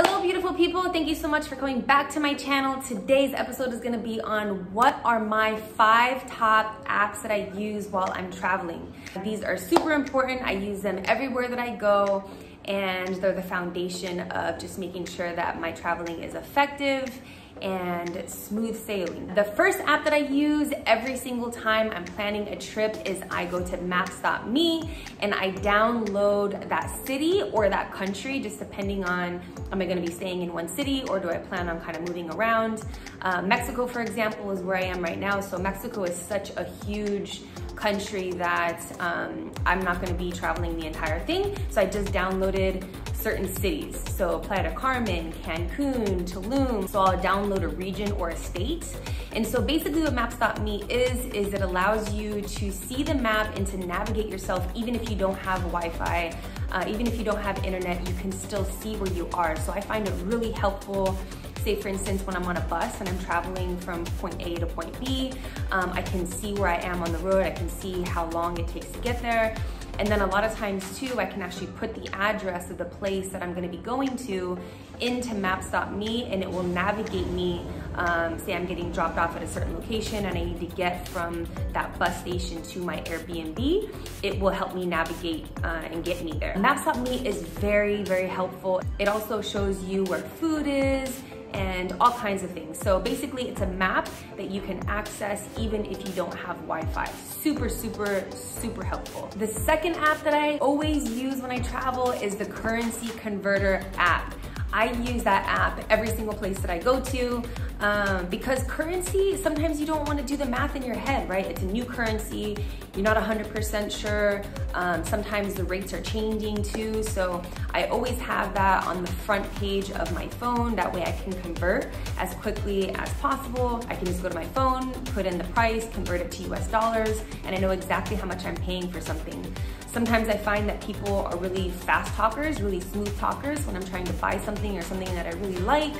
Hello, beautiful people. Thank you so much for coming back to my channel. Today's episode is gonna be on what are my five top apps that I use while I'm traveling. These are super important. I use them everywhere that I go and they're the foundation of just making sure that my traveling is effective and smooth sailing. The first app that I use every single time I'm planning a trip is I go to maps.me and I download that city or that country, just depending on, am I gonna be staying in one city or do I plan on kind of moving around? Uh, Mexico, for example, is where I am right now. So Mexico is such a huge country that um, I'm not gonna be traveling the entire thing. So I just downloaded certain cities. So Playa del Carmen, Cancun, Tulum. So I'll download a region or a state. And so basically what Maps.me is, is it allows you to see the map and to navigate yourself even if you don't have Wi-Fi, uh, even if you don't have internet, you can still see where you are. So I find it really helpful say for instance when I'm on a bus and I'm traveling from point A to point B, um, I can see where I am on the road, I can see how long it takes to get there. And then a lot of times too, I can actually put the address of the place that I'm gonna be going to into maps.me and it will navigate me. Um, say I'm getting dropped off at a certain location and I need to get from that bus station to my Airbnb, it will help me navigate uh, and get me there. Maps.me is very, very helpful. It also shows you where food is, and all kinds of things. So basically it's a map that you can access even if you don't have Wi-Fi. Super, super, super helpful. The second app that I always use when I travel is the Currency Converter app. I use that app every single place that I go to um, because currency, sometimes you don't want to do the math in your head, right? It's a new currency, you're not 100% sure. Um, sometimes the rates are changing too. So I always have that on the front page of my phone. That way I can convert as quickly as possible. I can just go to my phone, put in the price, convert it to US dollars, and I know exactly how much I'm paying for something. Sometimes I find that people are really fast talkers, really smooth talkers when I'm trying to buy something or something that I really like.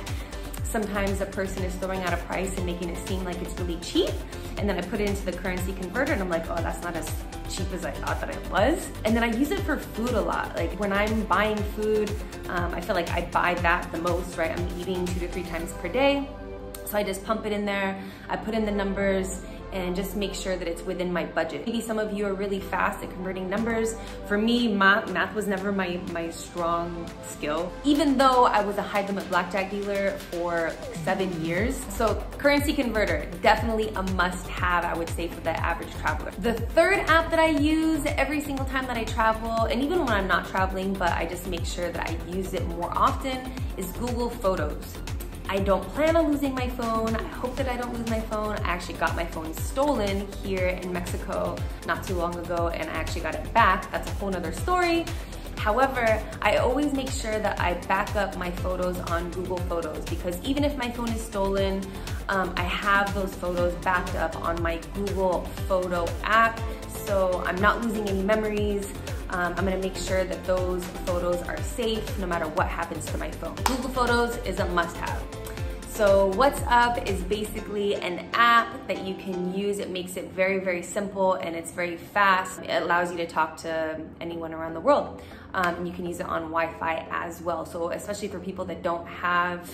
Sometimes a person is throwing out a price and making it seem like it's really cheap. And then I put it into the currency converter and I'm like, oh, that's not as cheap as I thought that it was. And then I use it for food a lot. Like when I'm buying food, um, I feel like I buy that the most, right? I'm eating two to three times per day. So I just pump it in there, I put in the numbers, and just make sure that it's within my budget. Maybe some of you are really fast at converting numbers. For me, math, math was never my, my strong skill, even though I was a high limit blackjack dealer for seven years. So currency converter, definitely a must have, I would say, for the average traveler. The third app that I use every single time that I travel, and even when I'm not traveling, but I just make sure that I use it more often, is Google Photos. I don't plan on losing my phone. I hope that I don't lose my phone. I actually got my phone stolen here in Mexico not too long ago and I actually got it back. That's a whole nother story. However, I always make sure that I back up my photos on Google Photos because even if my phone is stolen, um, I have those photos backed up on my Google Photo app. So I'm not losing any memories. Um, I'm gonna make sure that those photos are safe no matter what happens to my phone. Google Photos is a must have. So WhatsApp is basically an app that you can use. It makes it very, very simple and it's very fast. It allows you to talk to anyone around the world. Um, and you can use it on Wi-Fi as well. So especially for people that don't have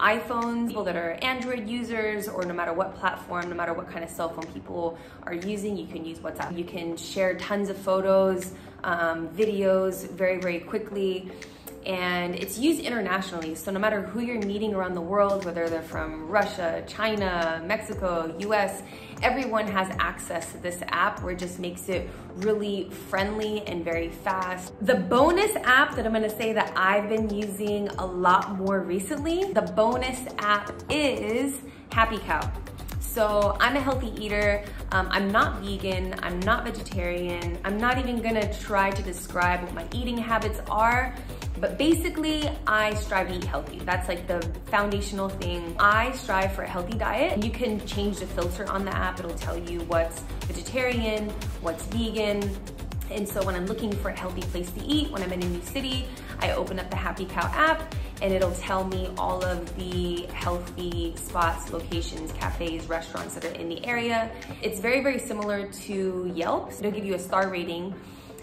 iPhones, people that are Android users, or no matter what platform, no matter what kind of cell phone people are using, you can use WhatsApp. You can share tons of photos, um, videos very, very quickly and it's used internationally. So no matter who you're meeting around the world, whether they're from Russia, China, Mexico, US, everyone has access to this app where it just makes it really friendly and very fast. The bonus app that I'm gonna say that I've been using a lot more recently, the bonus app is Happy Cow. So I'm a healthy eater. Um, I'm not vegan. I'm not vegetarian. I'm not even gonna try to describe what my eating habits are. But basically, I strive to eat healthy. That's like the foundational thing. I strive for a healthy diet. You can change the filter on the app. It'll tell you what's vegetarian, what's vegan, and so when I'm looking for a healthy place to eat, when I'm in a new city, I open up the Happy Cow app and it'll tell me all of the healthy spots, locations, cafes, restaurants that are in the area. It's very, very similar to Yelp. It'll give you a star rating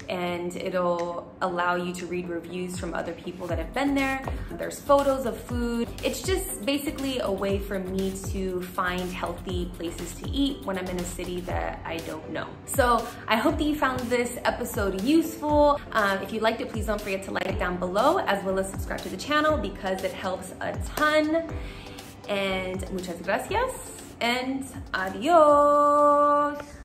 and it'll allow you to read reviews from other people that have been there. There's photos of food. It's just basically a way for me to find healthy places to eat when I'm in a city that I don't know. So I hope that you found this episode useful. Um, if you liked it, please don't forget to like it down below as well as subscribe to the channel because it helps a ton. And muchas gracias and adios.